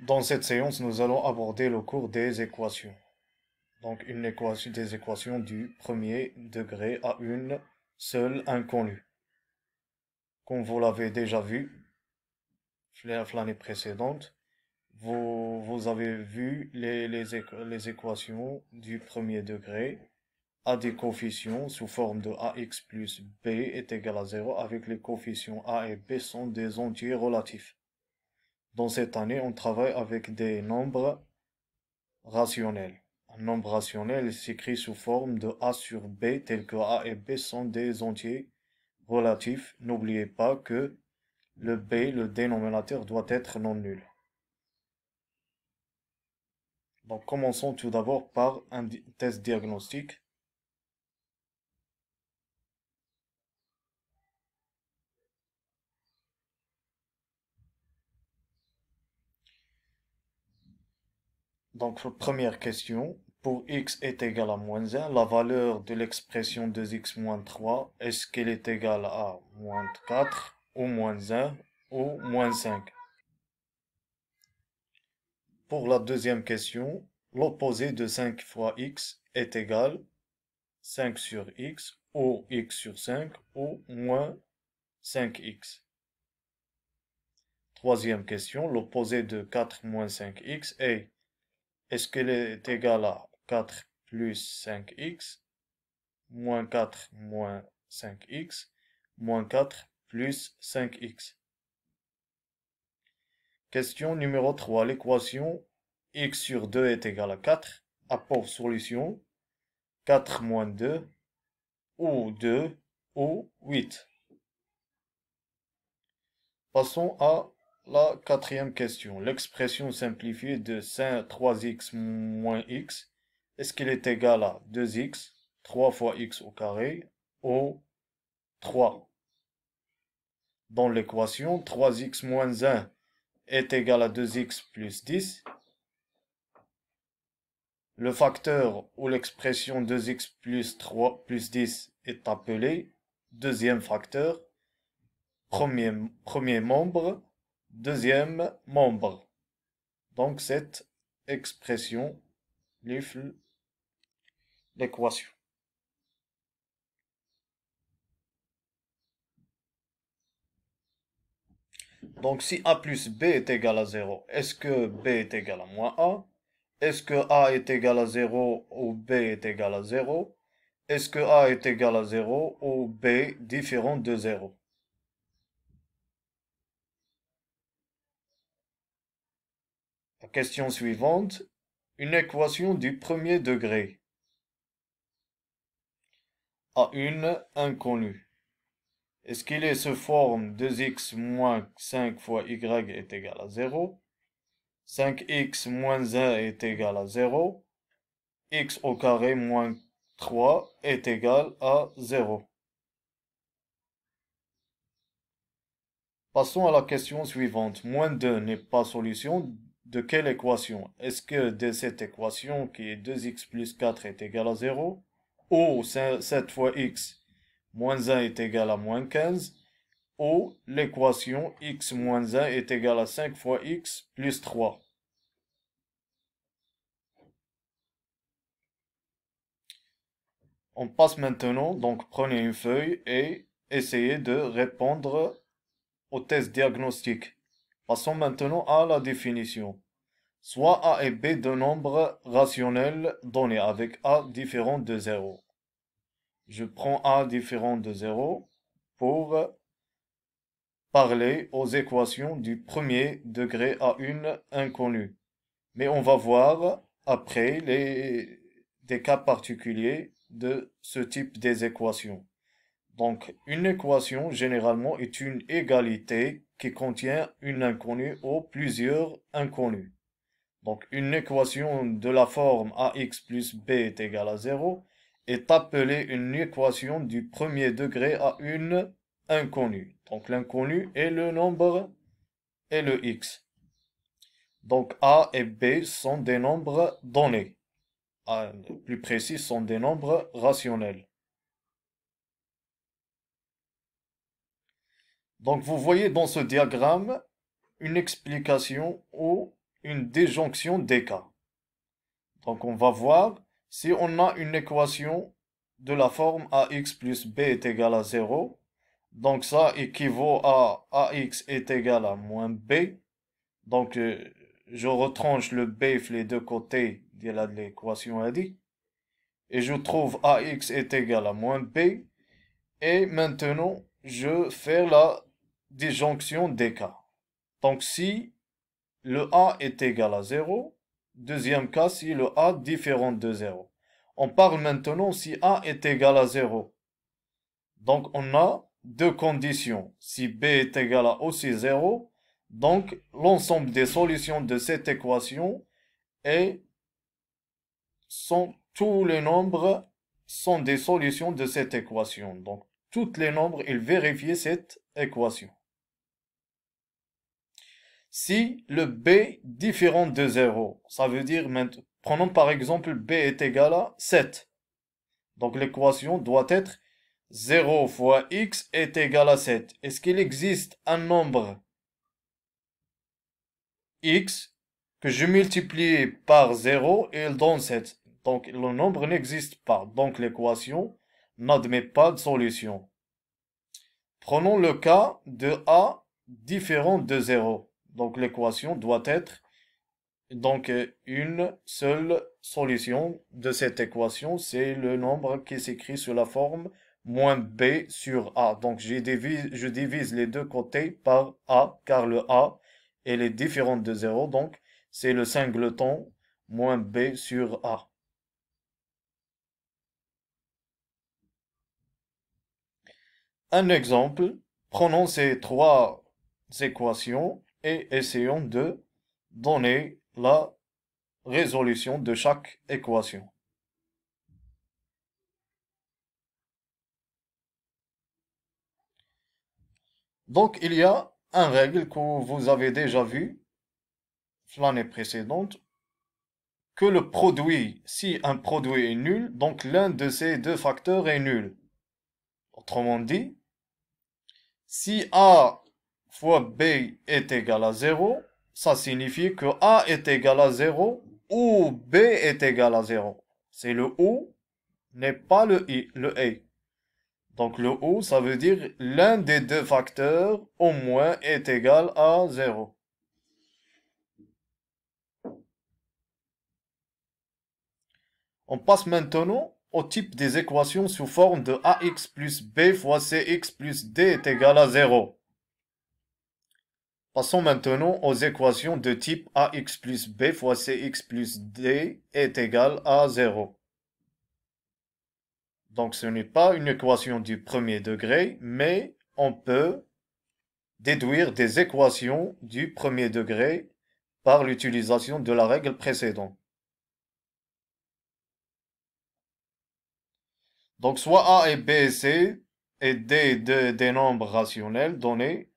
Dans cette séance, nous allons aborder le cours des équations. Donc, une équation des équations du premier degré à une seule inconnue. Comme vous l'avez déjà vu l'année précédente, vous, vous avez vu les, les, les équations du premier degré à des coefficients sous forme de ax plus b est égal à 0 avec les coefficients a et b sont des entiers relatifs. Dans cette année, on travaille avec des nombres rationnels. Un nombre rationnel s'écrit sous forme de a sur b, tel que a et b sont des entiers relatifs. N'oubliez pas que le b, le dénominateur, doit être non nul. Commençons tout d'abord par un test diagnostique. Donc, première question. Pour x est égal à moins 1, la valeur de l'expression 2x moins 3, est-ce qu'elle est égale à moins 4, ou moins 1, ou moins 5 Pour la deuxième question, l'opposé de 5 fois x est égal 5 sur x, ou x sur 5, ou moins 5x. Troisième question, l'opposé de 4 moins 5x est est-ce qu'elle est égale à 4 plus 5x, moins 4 moins 5x, moins 4 plus 5x Question numéro 3. L'équation x sur 2 est égale à 4 a pour solution 4 moins 2 ou 2 ou 8. Passons à la quatrième question. L'expression simplifiée de 3x moins x, est-ce qu'elle est égale à 2x, 3 fois x au carré, ou 3 Dans l'équation, 3x moins 1 est égal à 2x plus 10. Le facteur ou l'expression 2x plus 3 plus 10 est appelé deuxième facteur, premier, premier membre, deuxième membre. Donc cette expression l'équation. Donc si a plus b est égal à 0, est-ce que b est égal à moins a? Est-ce que a est égal à 0 ou b est égal à 0 Est-ce que a est égal à 0 ou b différent de 0 question suivante. Une équation du premier degré à une inconnue. Est-ce qu'il est sous forme 2x moins 5 fois y est égal à 0 5x moins 1 est égal à 0 x au carré moins 3 est égal à 0. Passons à la question suivante. Moins 2 n'est pas solution de quelle équation Est-ce que de cette équation qui est 2x plus 4 est égal à 0 ou 7 fois x moins 1 est égal à moins 15 ou l'équation x moins 1 est égal à 5 fois x plus 3 On passe maintenant, donc prenez une feuille et essayez de répondre au test diagnostique. Passons maintenant à la définition. Soit a et b de nombres rationnels donnés avec a différent de 0. Je prends a différent de 0 pour parler aux équations du premier degré à une inconnue. Mais on va voir après les, des cas particuliers de ce type des équations. Donc, une équation, généralement, est une égalité qui contient une inconnue ou plusieurs inconnues. Donc, une équation de la forme ax plus b est égale à 0 est appelée une équation du premier degré à une inconnue. Donc, l'inconnu est le nombre et le x. Donc, a et b sont des nombres donnés. plus précis, sont des nombres rationnels. Donc vous voyez dans ce diagramme une explication ou une déjonction des cas. Donc on va voir si on a une équation de la forme ax plus b est égal à 0. Donc ça équivaut à ax est égal à moins b. Donc euh, je retranche le b les deux côtés de l'équation a dit. Et je trouve ax est égal à moins b. Et maintenant, je fais la disjonction des cas. Donc si le a est égal à 0, deuxième cas si le a différent de 0. On parle maintenant si a est égal à 0. Donc on a deux conditions. Si b est égal à aussi 0, donc l'ensemble des solutions de cette équation est sont tous les nombres sont des solutions de cette équation. Donc tous les nombres, ils vérifient cette équation. Si le b différent de 0, ça veut dire, prenons par exemple b est égal à 7. Donc l'équation doit être 0 fois x est égal à 7. Est-ce qu'il existe un nombre x que je multiplie par 0 et il donne 7 Donc le nombre n'existe pas. Donc l'équation n'admet pas de solution. Prenons le cas de a différent de 0. Donc l'équation doit être donc une seule solution de cette équation, c'est le nombre qui s'écrit sous la forme moins b sur a. Donc je divise, je divise les deux côtés par a, car le a est différent de 0, donc c'est le singleton moins b sur a. Un exemple, prenons ces trois équations et essayons de donner la résolution de chaque équation. Donc, il y a un règle que vous avez déjà vu l'année précédente, que le produit, si un produit est nul, donc l'un de ces deux facteurs est nul. Autrement dit, si A fois b est égal à 0, ça signifie que a est égal à 0 ou b est égal à 0. C'est le ou n'est pas le i, le et. Donc le ou, ça veut dire l'un des deux facteurs au moins est égal à 0. On passe maintenant au type des équations sous forme de ax plus b fois cx plus d est égal à 0. Passons maintenant aux équations de type ax plus b fois cx plus d est égal à 0. Donc ce n'est pas une équation du premier degré, mais on peut déduire des équations du premier degré par l'utilisation de la règle précédente. Donc soit a et b et c et d des nombres rationnels donnés.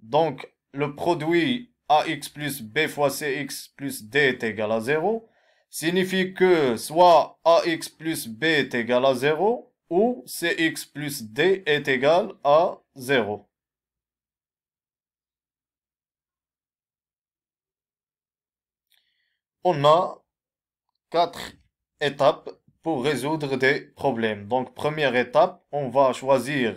Donc le produit ax plus b fois cx plus d est égal à 0 signifie que soit ax plus b est égal à 0 ou cx plus d est égal à 0. On a quatre étapes pour résoudre des problèmes. Donc, première étape, on va choisir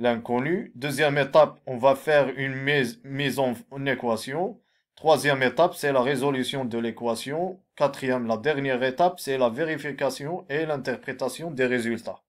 l'inconnu. Deuxième étape, on va faire une mise, en, équation. Troisième étape, c'est la résolution de l'équation. Quatrième, la dernière étape, c'est la vérification et l'interprétation des résultats.